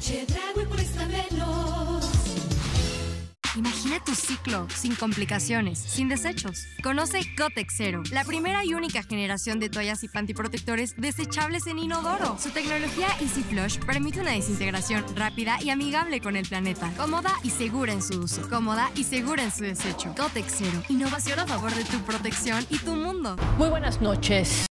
Chedraui cuesta menos. Imagina tu ciclo sin complicaciones, sin desechos. Conoce Gotex Zero, la primera y única generación de toallas y pantiprotectores desechables en inodoro. Su tecnología Easy Flush permite una desintegración rápida y amigable con el planeta. Cómoda y segura en su uso. Cómoda y segura en su desecho. Gotex Zero, innovación a favor de tu protección y tu mundo. Muy buenas noches.